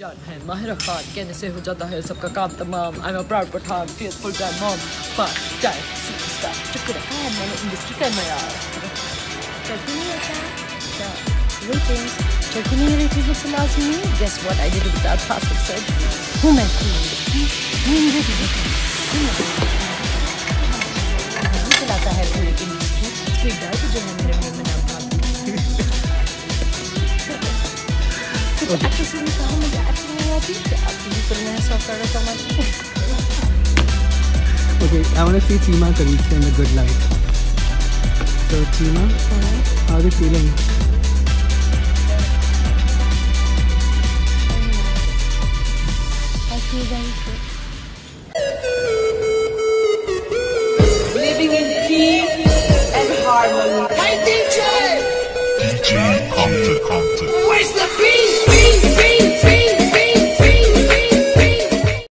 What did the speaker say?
है माहिरा खान कहने से हो जाता है सबका काम तमाम। I am a proud Pathaan faithful grand mom पान टाइम सुपरस्टार चक्कर है मैंने इंडस्ट्री का मयार चलती नहीं आता रेटिंग्स चलती नहीं रेटिंग्स से लाजमी guess what I did without plastic surgery हूँ मैं हूँ नहीं चलाता है पूरी industry Okay, I want to see Seema Karisha in a good light. So, Seema, how are you feeling? I feel very good. Living in peace and harmony. My teacher!